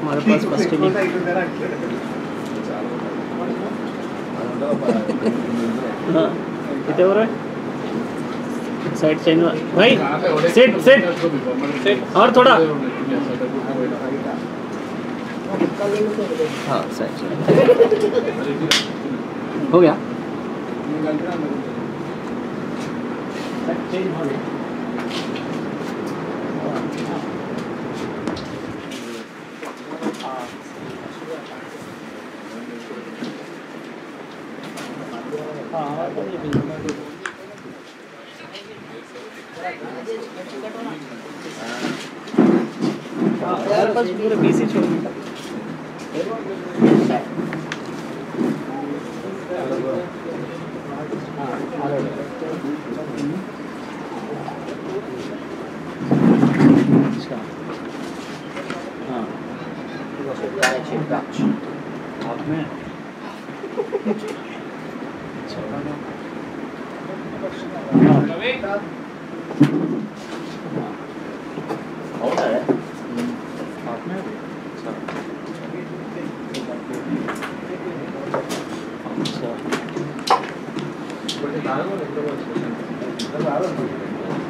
हमारे पास फ़र्स्ट हाँ कितने हो रहा है साइड चेंज भाई सेट सेट सेट और थोड़ा हाँ साइड चेंज हो गया। हमारे पूरे बीस ही। छोड़ 자. 어. 이것을 나의 죄를 닦지. 아멘. 자. 원래 나는 건 이런 거 진짜. 나는 알아.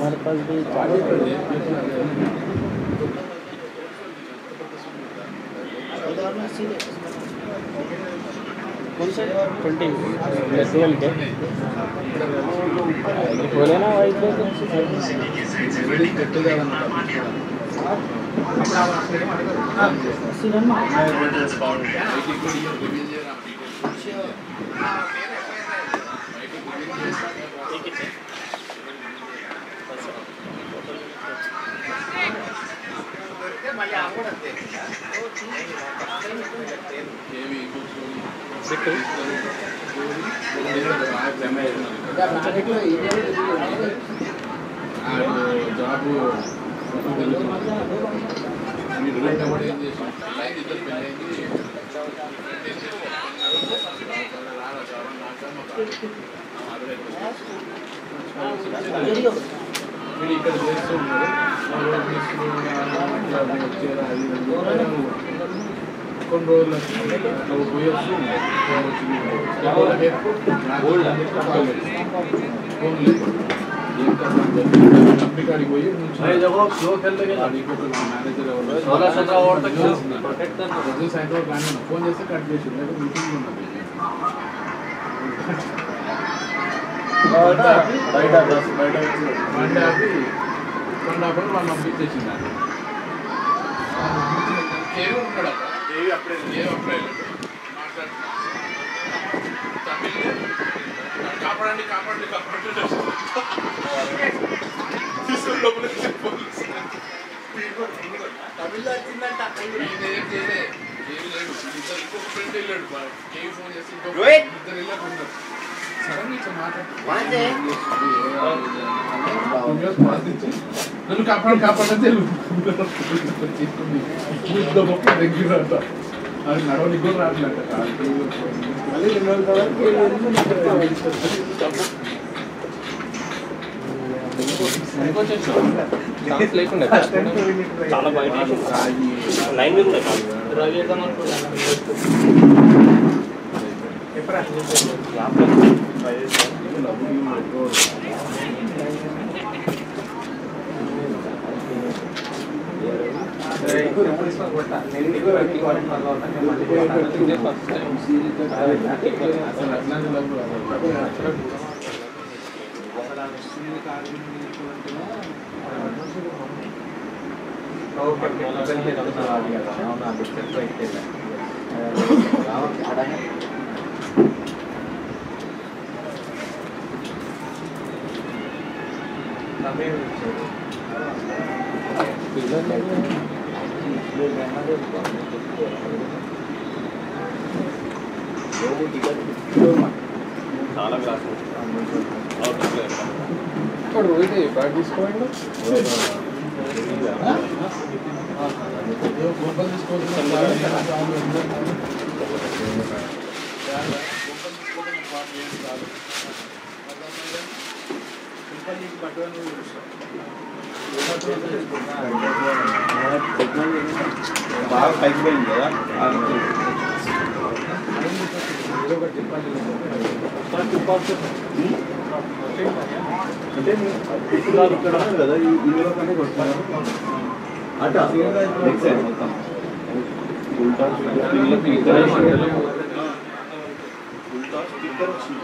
हमारे पास भी कौन सा? ट्वेंटी। ट्वेल्व के। बोले ना वाइट జాబు देखो job Thank you. రోడ్ తీసుకుని వచ్చేరా అది ఇది అని కొన్ని రోజులు నువ్వు పోయి వస్తూ ఫోన్ లేదు కంపెనీ కాడికి పోయి మేనేజర్ సాయంత్రం కానీ ఫోన్ చేస్తే కట్ చేసి మీటింగ్ ఉన్నది బయట బయట బయట బండి ఆపి కొండాపడి వాళ్ళు ఏవి ఉంటాడు ఏవి అప్పుడే ఏవి అప్పుడే కాపాడండి కాపాడండి కాపాడండి. లోపల పోలీసు తమిళ వచ్చిందంట ఏం చేయలే. ఏమి లేదు ఇంకో ఫ్రెండ్ వెళ్ళాడు. ఫోన్ చేసి ఇంకో ఇద్దరు వెళ్ళకుండా. నన్ను కాపాడు కాపాడని దగ్గర అంట అది నడవనికి కూడా రావట్లేదు లేకుండా చాలా బయట లైన్ మీద ఉన్నాయి ఓకే చాలా క్లాస్ రోహిత్ బ్యాగ్ తీసుకోండి గొప్పలు అంటే ఇప్పుడు కాదు ఇక్కడ కదా ఈ ఇందులో కన్నా కొడతారు అట నెక్స్ట్ సైడ్ మొత్తం ఉల్టా స్పీకర్ ఉల్టా స్పీకర్ వచ్చింది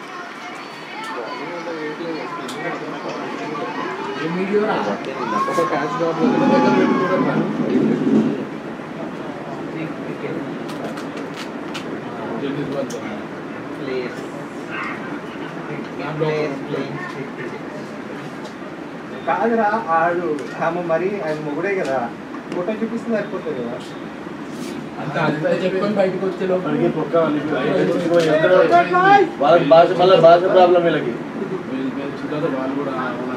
కాదురా ఆడు ఆమె మరి ఆయన మొగుడే కదా. ఫోటో చూపిస్తుంది అయిపోతుంది కదా. వాళ్ళకి భాష మళ్ళీ భాష ప్రాబ్లం వీళ్ళకి వీళ్ళు పెంచుతారు వాళ్ళు కూడా అవునా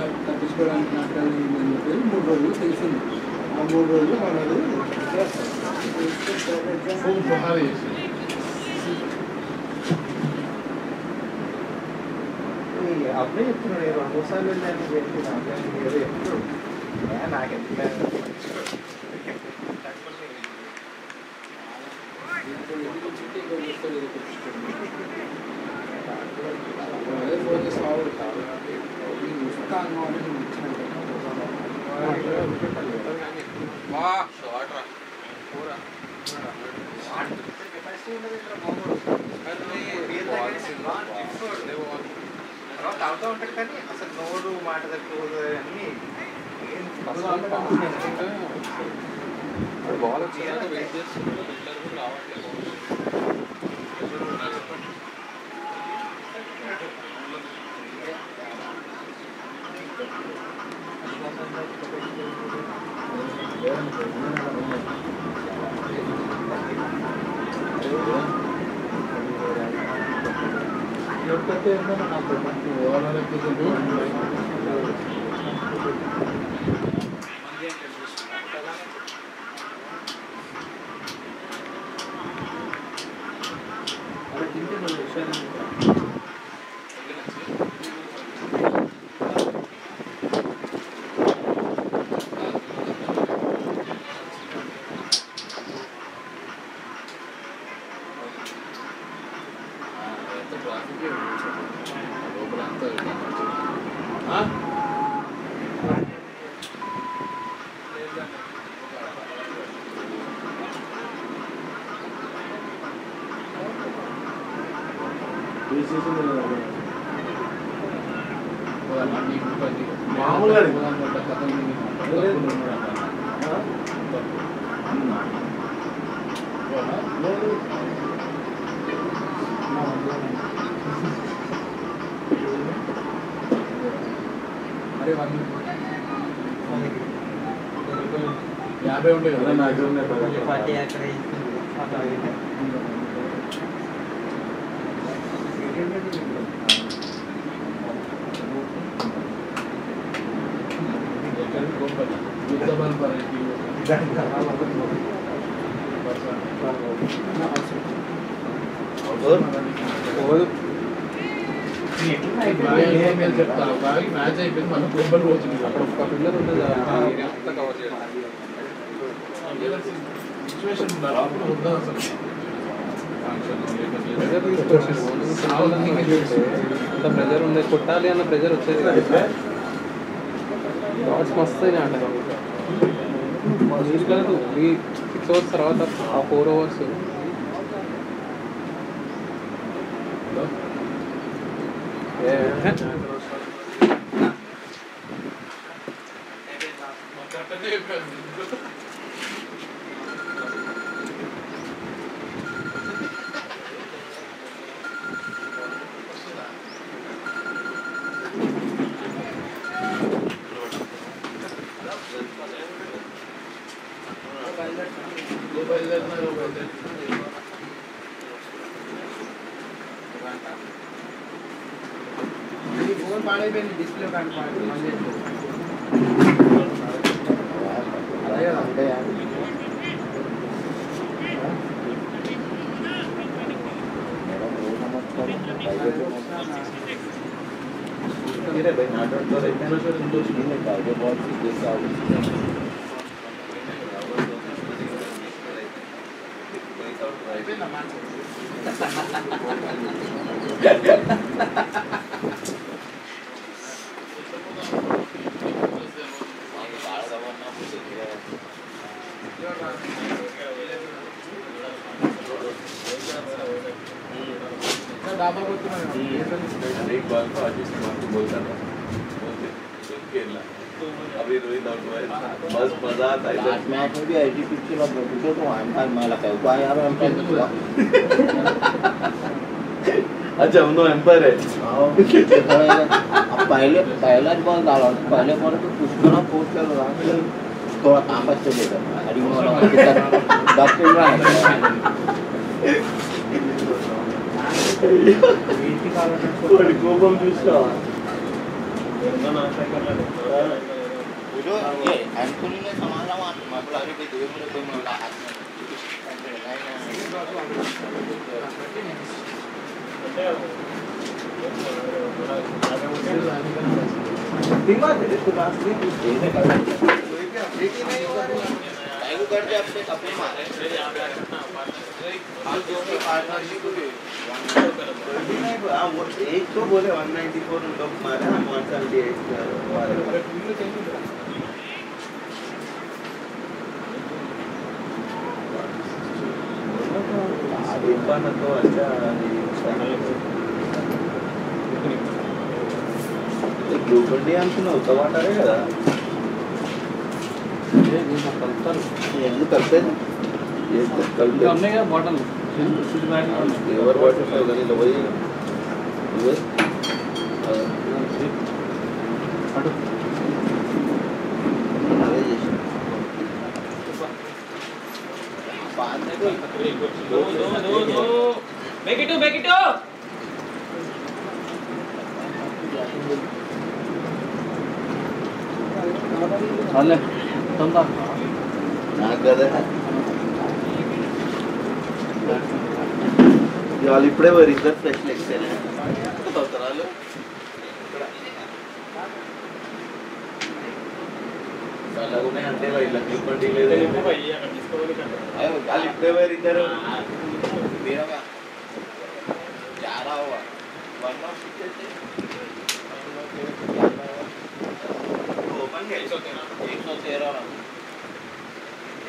తప్పించుకోవడానికి నాటకాలు ఏంటని చెప్పి మూడు రోజులు తెలిసింది ఆ మూడు రోజులు మనది ఫోన్ పుహార్ చేసి అప్పుడే చెప్తున్నాడు రెండు మూడు సార్లు వెళ్ళాను చెప్పి నాకు ఏదో Yo creo que es una problemática, ahora le puse అరే వన్ యాభై ఉంటాయి కదా నాకు ఉన్నాయి పార్టీ అక్కడ యుద్ధ బలపరానికి ప్రెజర్ ఉంది కొట్టాలి అన్న ప్రెజర్ వచ్చేది థాట్స్ మస్తు అయినా ఆట తీసుకెళ్ళదు ఈ సిక్స్ అవర్స్ తర్వాత ఆ ఫోర్ అవర్స్ ఇది ಮಾಡೇಬೇಡಿ ಡಿಸ್ಪ್ಲೇ ಬ್ಯಾನ್ ಮಾಡಿ ಇರೇ ಬೈ ಮಾತಾಡ್ತಾರೆ ಇನ್ನೊಂದು ಸಂತೋಷ ನೀನೆ ಕಾಗೆ ಬಾಲ್ ಸಿ ಕೇಸ್ ಆಗುತ್ತೆ अच्छा तो एम्पायर है। पहले पहला बॉल डालो पहले बॉल तो कुछ ना पोस्ट कर रहा थोड़ा काम बच चले गए हरी मोला डॉक्टर चल रहा है। कोई कोपम दूसरा ना ना कर रहा है जो ये एंथोनी ने संभाला वहाँ मतलब अरे कोई दूर में कोई मामला हाथ में दिमाग दे तो लास्ट टाइगर कर दे अपने अपने मारे हाल जो की पार्टनरशिप हाँ, वो एक तो बोले 194 लोग मारे हम 178 मारे అది ఇబ్బందితో అంటే అది గ్రూప్ డి అనుకున్నావు ఉత్తమంటారే కదా ఎందుకు కలిపేది ये कल हमने क्या बॉटल फ्लेवर बॉटल में उधर ही तो वही दो दो दो दो। बेकिटो बेकिटो ಅಲ್ಲೇ ತಂದ ನಾಲ್ಕು ಅದೇ ఇవాళ ఇప్పుడే వారి ఇద్దరు ఫ్రెష్ లెగ్స్ సంవత్సరాలు.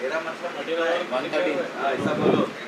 ఏరా ఇలా చాలా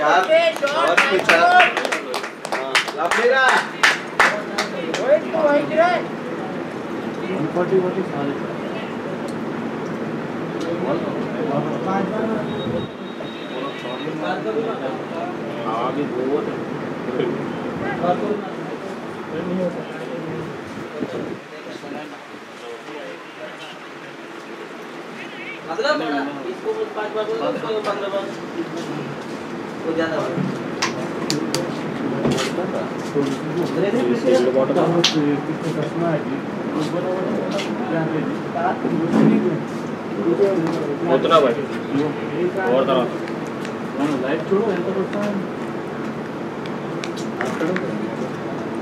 चार। और पे चार? लाभ ले रहा वेट तो वहीं गिरा। है 140 40 साल हाँ भी बहुत नहीं हो सकता मतलब इसको पाँच बार बोलो उसको पंद्रह बार वो ज्यादा वाला పోతున్నా బయట ఓవర్ తర్వాత లైట్ చూడు ఎంత వస్తాను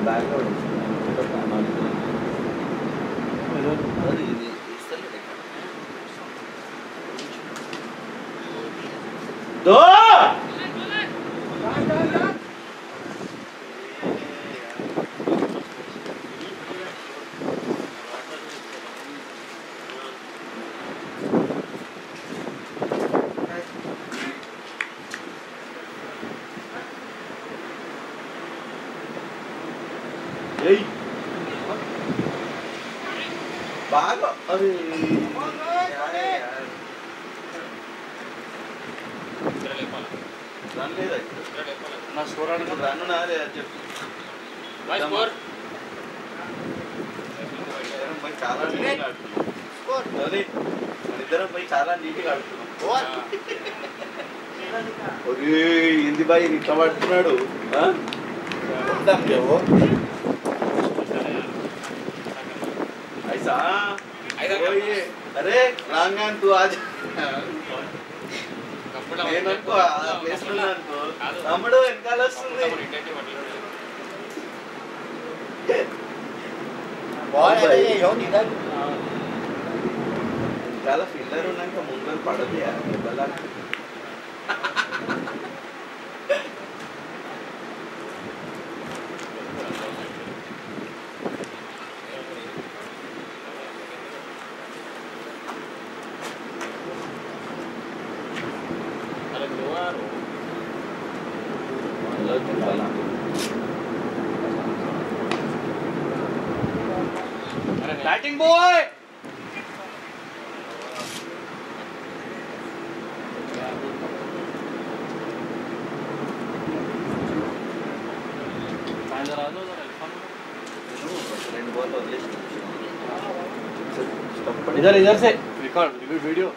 बैग दो यही బాయ్ ఇట్లా పడుతున్నాడు అరే రాంగా తూ ఆజ్. నేననుకో అనుకో తమ్ముడు వెనకాల వస్తుంది. చాలా ఫిల్లర్ ఉన్నాక ముందర పడదు బలా बैटिंग बॉय इधर इधर से। रिकॉर्ड वीडियो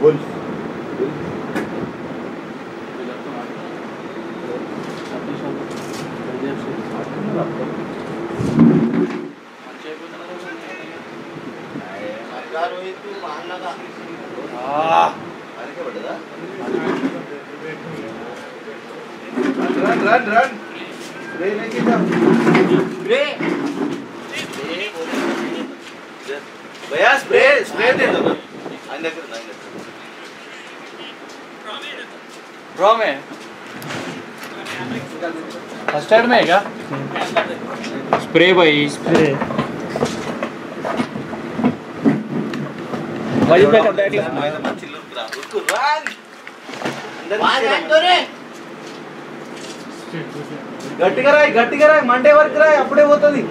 बोल ड्रॉ में फर्स्ट एड में है क्या स्प्रे भाई स्प्रे वजन बैक बैक గట్టిగా రాయి గట్టిగా రాయి మండే వరకు రాయి అప్పుడే పోతుంది